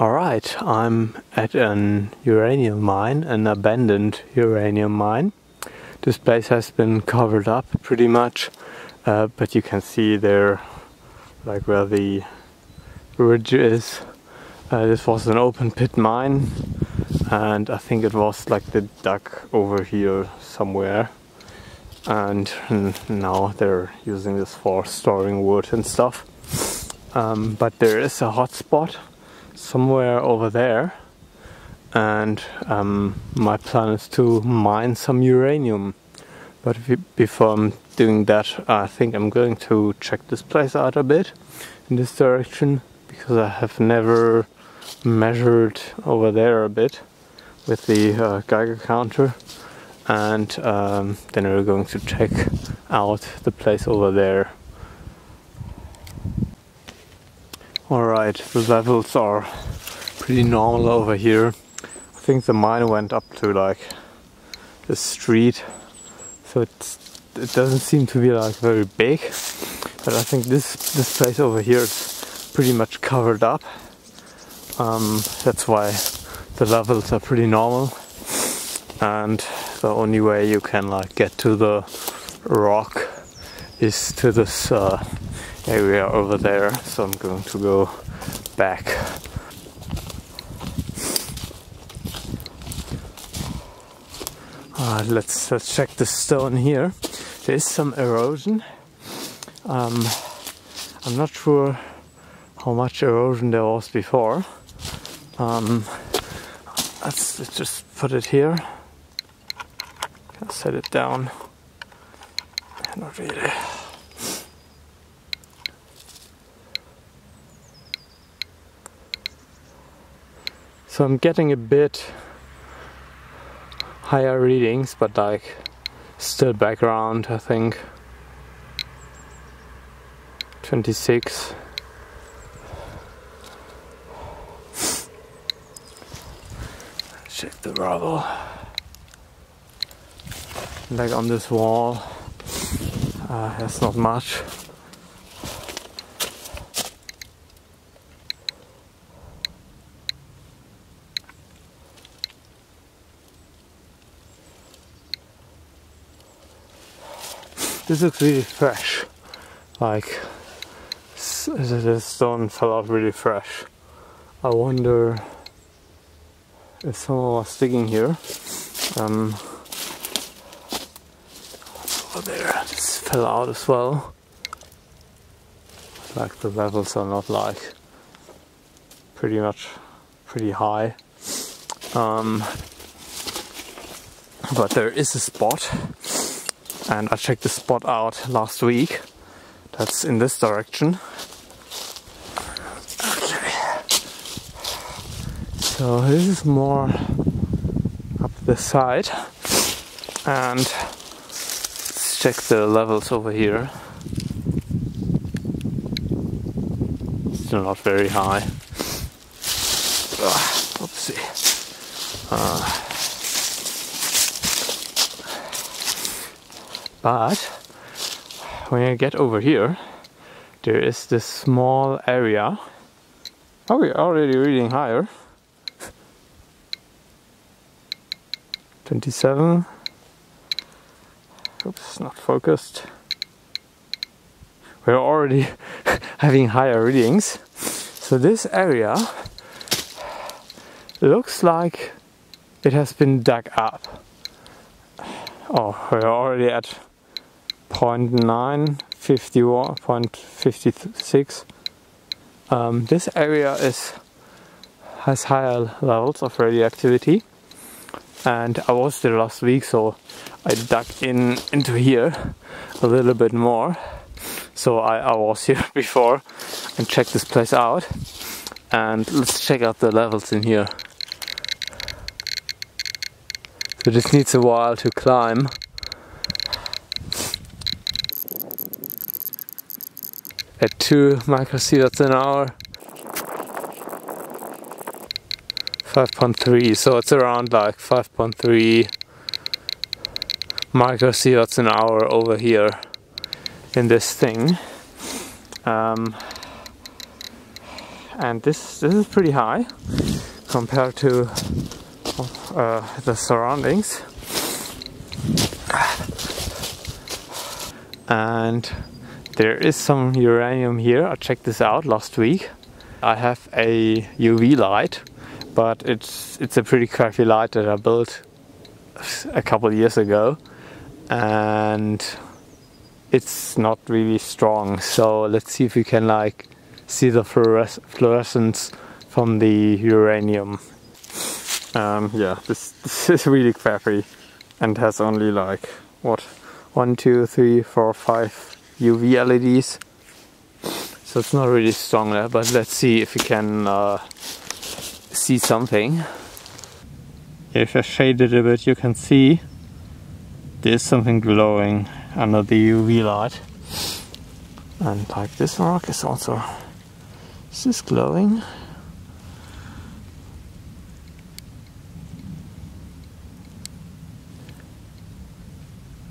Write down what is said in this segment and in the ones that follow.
Alright, I'm at an uranium mine, an abandoned uranium mine. This place has been covered up pretty much, uh, but you can see there, like where the ridge is. Uh, this was an open pit mine, and I think it was like the duck over here somewhere. And now they're using this for storing wood and stuff. Um, but there is a hot spot somewhere over there. And um, my plan is to mine some uranium. But before I'm doing that I think I'm going to check this place out a bit in this direction because I have never measured over there a bit with the uh, Geiger counter. And um, then we're going to check out the place over there Alright, the levels are pretty normal over here. I think the mine went up to like the street, so it's, it doesn't seem to be like very big. But I think this this place over here is pretty much covered up. Um, that's why the levels are pretty normal, and the only way you can like get to the rock is to this uh, area over there so I'm going to go back. Uh, let's let's check the stone here. There is some erosion. Um, I'm not sure how much erosion there was before. Um, let's, let's just put it here. Set it down. Not really So I'm getting a bit higher readings, but like still background, I think. 26. Check the rubble. Like on this wall, uh, there's not much. This looks really fresh. Like the stone fell out really fresh. I wonder if someone was digging here. Um, over there, this fell out as well. Like the levels are not like pretty much pretty high. Um, but there is a spot and I checked the spot out last week. That's in this direction. Okay. So this is more up the side and let's check the levels over here. Still not very high. Ugh, oopsie. Uh, But when I get over here, there is this small area. Oh, we're already reading higher. 27. Oops, not focused. We're already having higher readings. So this area looks like it has been dug up. Oh, we're already at 0.9, 51.56. Um, this area is has higher levels of radioactivity. And I was there last week so I dug in into here a little bit more. So I, I was here before and checked this place out. And let's check out the levels in here. So this needs a while to climb at 2 microsieverts an hour. 5.3 so it's around like 5.3 microsieverts an hour over here in this thing. Um, and this this is pretty high compared to uh, the surroundings. And there is some uranium here. I checked this out last week. I have a UV light but it's it's a pretty crappy light that I built a couple years ago and it's not really strong. So let's see if we can like see the fluores fluorescence from the uranium. Um, yeah this, this is really crappy and has only like what? One two three four five UV LEDs so it's not really strong there but let's see if we can uh, see something if I shade it a bit you can see there's something glowing under the UV light. And like this rock is also, is this glowing?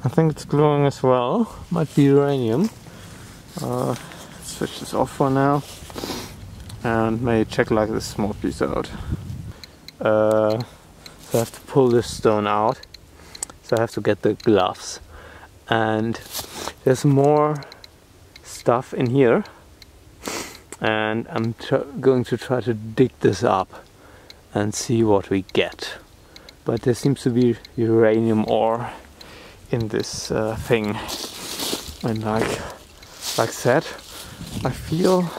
I think it's glowing as well, might be uranium. Uh, switch this off for now. And may check like this small piece out. Uh, so I have to pull this stone out. So I have to get the gloves. And there's more stuff in here. And I'm going to try to dig this up and see what we get. But there seems to be uranium ore in this uh, thing and like like said I feel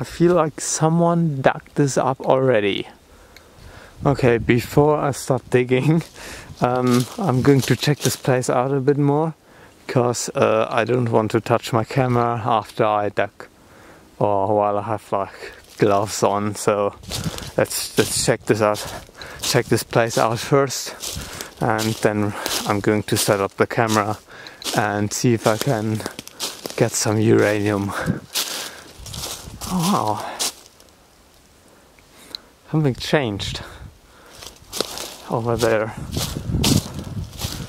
I feel like someone dug this up already Okay, before I start digging, um, I'm going to check this place out a bit more because uh, I don't want to touch my camera after I dig or while I have like gloves on. So let's let's check this out, check this place out first, and then I'm going to set up the camera and see if I can get some uranium. Oh, wow, something changed over there.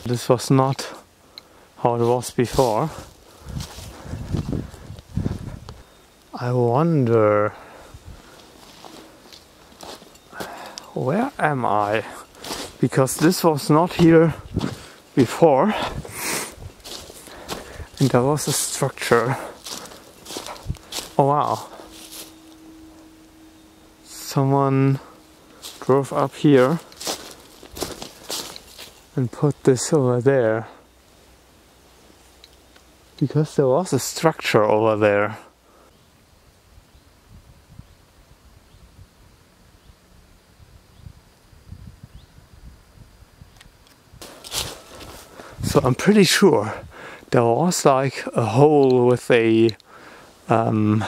This was not how it was before. I wonder where am I? Because this was not here before and there was a structure. Oh wow. Someone drove up here and put this over there because there was a structure over there. I'm pretty sure there was like a hole with a um,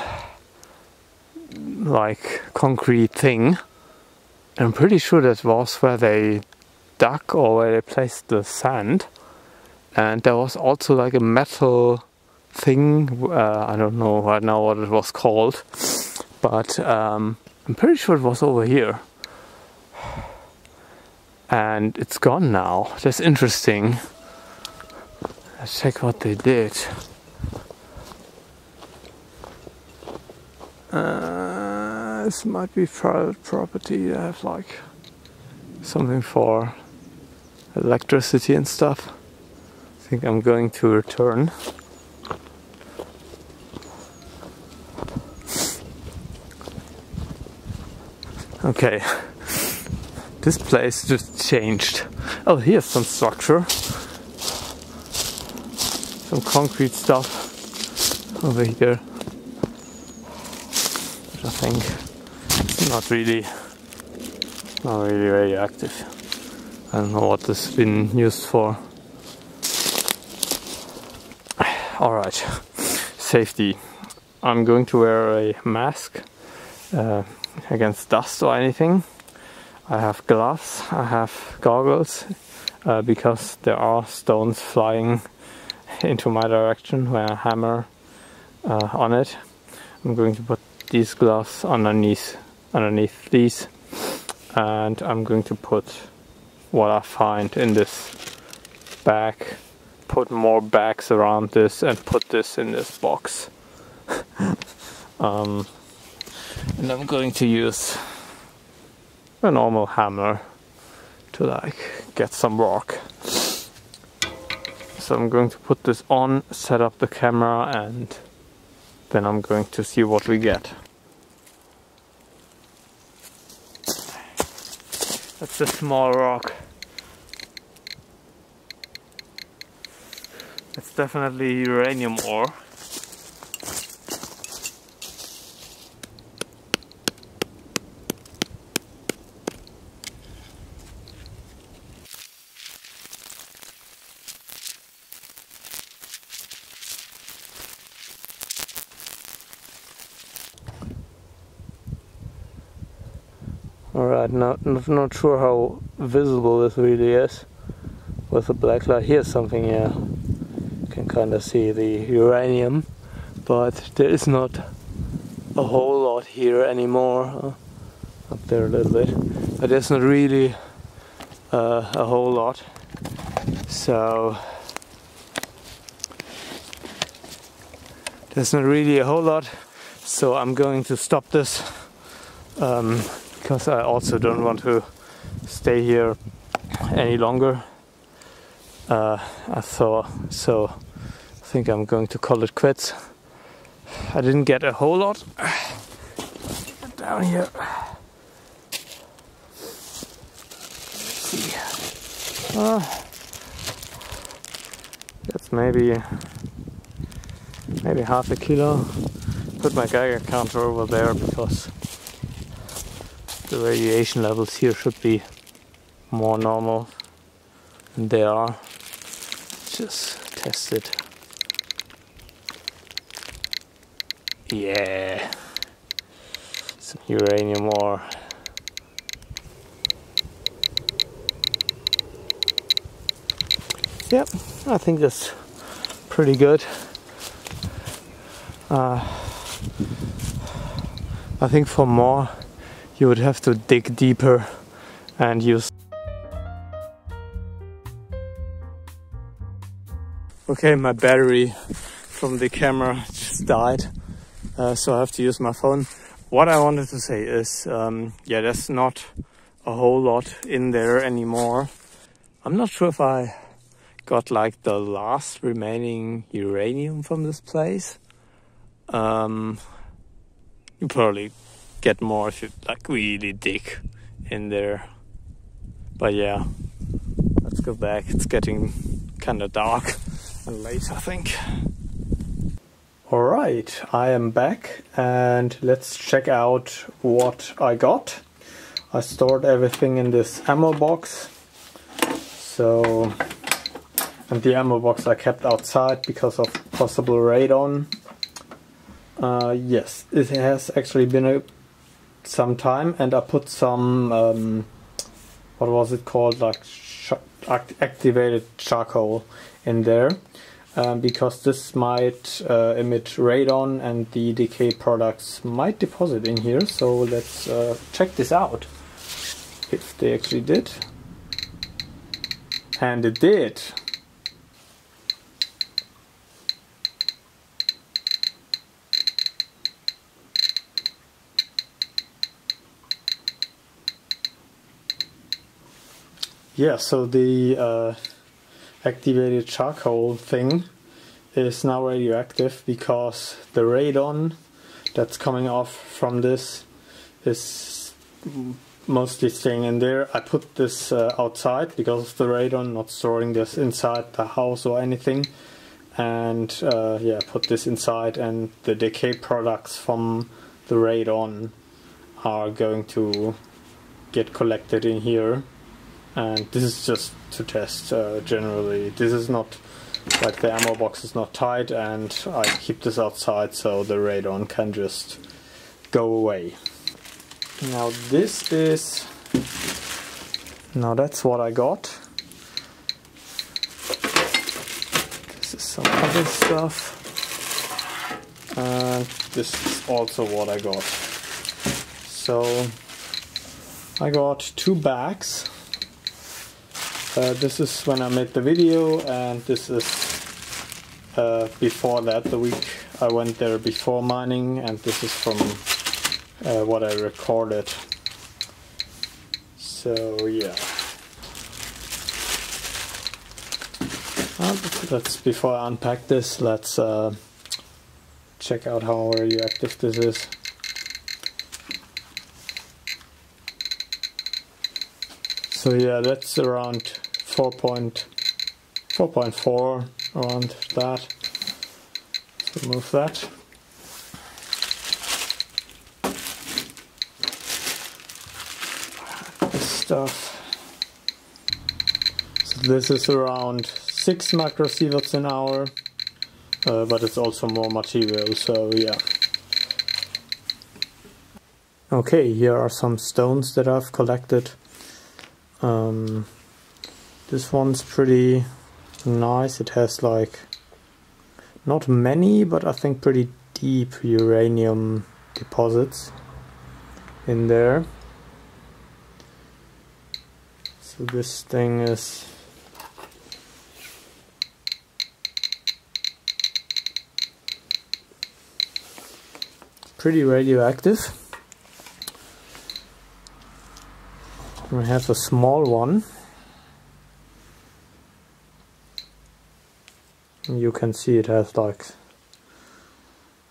like concrete thing. I'm pretty sure that was where they dug or where they placed the sand. And there was also like a metal thing uh, I don't know right now what it was called. But um, I'm pretty sure it was over here. And it's gone now. That's interesting let's check what they did uh, this might be private property I have like something for electricity and stuff. I think I'm going to return. Okay, this place just changed. Oh, here's some structure. Some concrete stuff over here. I think not really, not really very active. I don't know what this has been used for. Alright, safety. I'm going to wear a mask uh, against dust or anything. I have gloves, I have goggles uh, because there are stones flying into my direction when I hammer uh, on it. I'm going to put these gloves underneath underneath these and I'm going to put what I find in this bag put more bags around this and put this in this box Um, and I'm going to use a normal hammer to like get some rock. So I'm going to put this on, set up the camera and then I'm going to see what we get. That's a small rock. It's definitely uranium ore. Not, not not sure how visible this really is with the black light. Here's something, yeah. You can kind of see the uranium, but there is not a whole lot here anymore. Uh, up there a little bit, but there's not really uh, a whole lot. So there's not really a whole lot. So I'm going to stop this. Um, because I also don't want to stay here any longer. Uh, I thought so. I think I'm going to call it quits. I didn't get a whole lot down here. see. Uh, that's maybe maybe half a kilo. Put my Geiger counter over there because the radiation levels here should be more normal than they are. Just test it. Yeah, some uranium ore. Yep, I think that's pretty good. Uh, I think for more you would have to dig deeper and use. Okay my battery from the camera just died uh, so I have to use my phone. What I wanted to say is um, yeah there's not a whole lot in there anymore. I'm not sure if I got like the last remaining uranium from this place. Um, you probably get more if you like really dig in there. But yeah, let's go back. It's getting kind of dark and late, I think. Alright, I am back and let's check out what I got. I stored everything in this ammo box. So, and the ammo box I kept outside because of possible radon. Uh, yes, it has actually been a some time and I put some um, what was it called? Like activated charcoal in there um, because this might uh, emit radon and the decay products might deposit in here. So let's uh, check this out. If they actually did. And it did Yeah, so the uh, activated charcoal thing is now radioactive because the radon that's coming off from this is mostly staying in there. I put this uh, outside because of the radon, not storing this inside the house or anything. And uh, yeah, put this inside and the decay products from the radon are going to get collected in here and this is just to test uh, generally this is not like the ammo box is not tight and I keep this outside so the radon can just go away. Now this is now that's what I got. This is some other stuff. And this is also what I got. So I got two bags uh, this is when I made the video and this is uh, before that, the week I went there before mining, and this is from uh, what I recorded. So yeah. Let's before I unpack this, let's uh, check out how radioactive this is. So yeah, that's around 4.4 around that. So remove that. This stuff. So this is around 6 microsieverts an hour, uh, but it's also more material, so yeah. Okay, here are some stones that I've collected. Um, this one's pretty nice. It has like not many, but I think pretty deep uranium deposits in there. So this thing is pretty radioactive. We have a small one. You can see it has like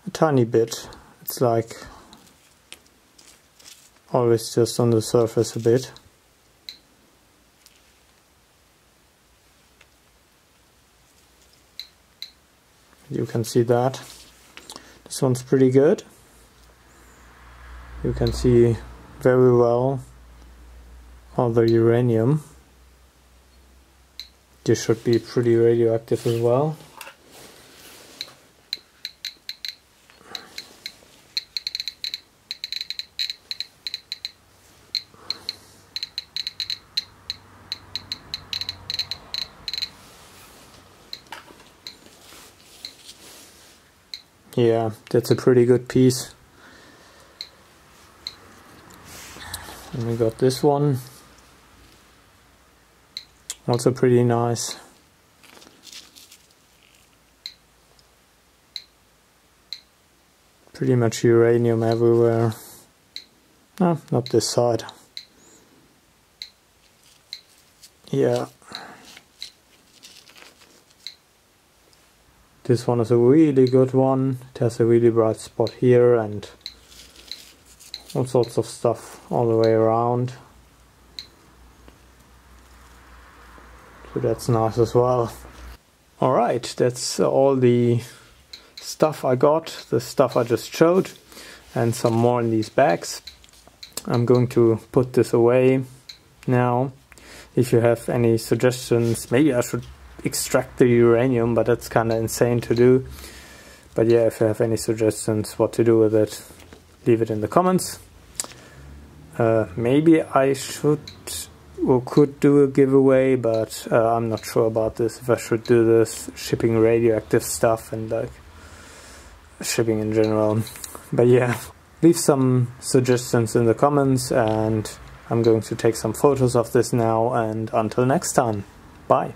a tiny bit. It's like always just on the surface a bit. You can see that. This one's pretty good. You can see very well all the uranium. This should be pretty radioactive as well. Yeah, that's a pretty good piece. And we got this one. Also pretty nice. Pretty much uranium everywhere. No, not this side. Yeah. This one is a really good one. It has a really bright spot here and all sorts of stuff all the way around. That's nice as well. Alright, that's all the stuff I got, the stuff I just showed, and some more in these bags. I'm going to put this away now. If you have any suggestions, maybe I should extract the uranium, but that's kind of insane to do. But yeah, if you have any suggestions what to do with it, leave it in the comments. Uh, maybe I should or could do a giveaway, but uh, I'm not sure about this. If I should do this shipping radioactive stuff and like shipping in general. But yeah, leave some suggestions in the comments and I'm going to take some photos of this now and until next time, bye.